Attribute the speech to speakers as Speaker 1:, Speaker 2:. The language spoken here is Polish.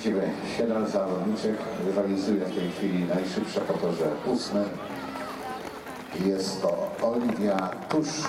Speaker 1: Widzimy siedem zawodniczek, rywalizuje w tej chwili najszybsza po torze ósmym. Jest to Olivia Tusz.